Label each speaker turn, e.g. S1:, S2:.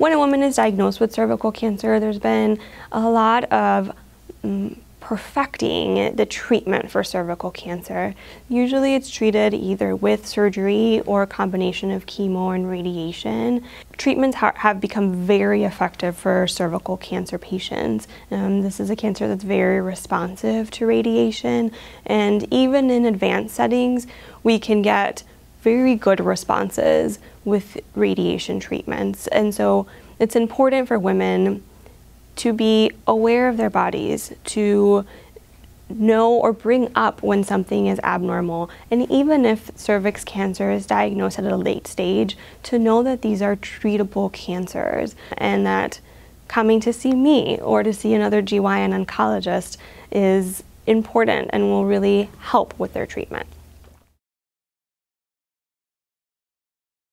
S1: when a woman is diagnosed with cervical cancer, there's been a lot of um, perfecting the treatment for cervical cancer. Usually it's treated either with surgery or a combination of chemo and radiation. Treatments ha have become very effective for cervical cancer patients. Um, this is a cancer that's very responsive to radiation and even in advanced settings we can get very good responses with radiation treatments. And so it's important for women to be aware of their bodies, to know or bring up when something is abnormal. And even if cervix cancer is diagnosed at a late stage, to know that these are treatable cancers and that coming to see me or to see another GYN oncologist is important and will really help with their treatment.